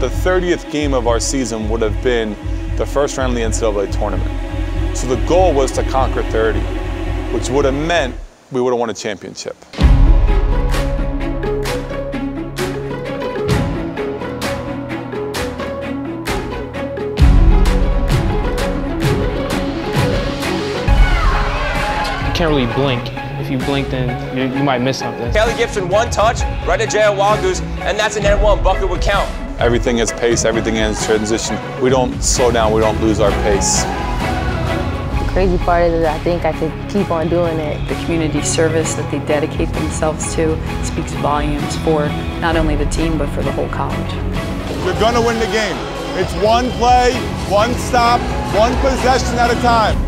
the 30th game of our season would have been the first round of the NCAA tournament. So the goal was to conquer 30, which would have meant we would have won a championship. I can't really blink. If you blink, then you, you might miss something. Kelly Gibson, one touch, right at J.L. Wagoos, and that's an and-one. Bucket would count. Everything is pace, everything is transition. We don't slow down, we don't lose our pace. The crazy part is that I think I could keep on doing it. The community service that they dedicate themselves to speaks volumes for not only the team, but for the whole college. You're gonna win the game. It's one play, one stop, one possession at a time.